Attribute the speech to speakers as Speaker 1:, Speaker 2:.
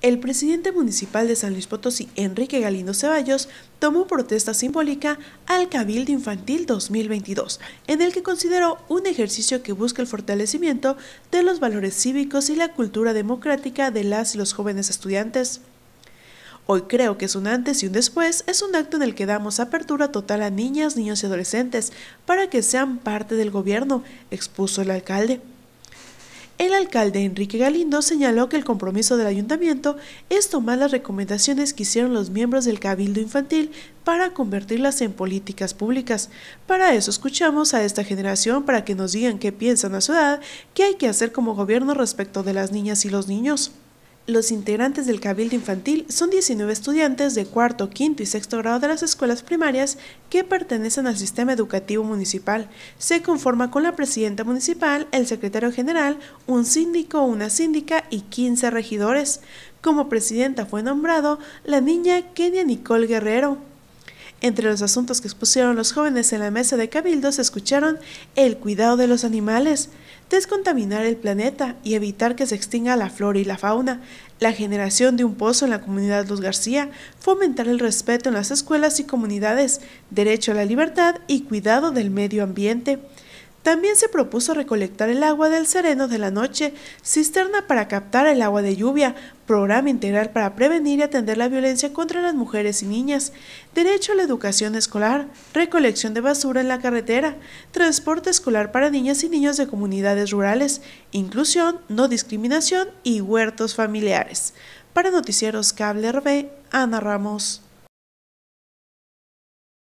Speaker 1: El presidente municipal de San Luis Potosí, Enrique Galindo Ceballos, tomó protesta simbólica al Cabildo Infantil 2022, en el que consideró un ejercicio que busca el fortalecimiento de los valores cívicos y la cultura democrática de las y los jóvenes estudiantes. Hoy creo que es un antes y un después, es un acto en el que damos apertura total a niñas, niños y adolescentes para que sean parte del gobierno, expuso el alcalde. El alcalde Enrique Galindo señaló que el compromiso del ayuntamiento es tomar las recomendaciones que hicieron los miembros del Cabildo Infantil para convertirlas en políticas públicas. Para eso escuchamos a esta generación para que nos digan qué piensan a su edad, qué hay que hacer como gobierno respecto de las niñas y los niños. Los integrantes del Cabildo Infantil son 19 estudiantes de cuarto, quinto y sexto grado de las escuelas primarias que pertenecen al sistema educativo municipal. Se conforma con la presidenta municipal, el secretario general, un síndico, una síndica y 15 regidores. Como presidenta fue nombrado la niña Kenia Nicole Guerrero. Entre los asuntos que expusieron los jóvenes en la mesa de cabildo se escucharon el cuidado de los animales, descontaminar el planeta y evitar que se extinga la flora y la fauna, la generación de un pozo en la comunidad Luz García, fomentar el respeto en las escuelas y comunidades, derecho a la libertad y cuidado del medio ambiente. También se propuso recolectar el agua del sereno de la noche, cisterna para captar el agua de lluvia, programa integral para prevenir y atender la violencia contra las mujeres y niñas, derecho a la educación escolar, recolección de basura en la carretera, transporte escolar para niñas y niños de comunidades rurales, inclusión, no discriminación y huertos familiares. Para Noticieros Cable RB, Ana Ramos.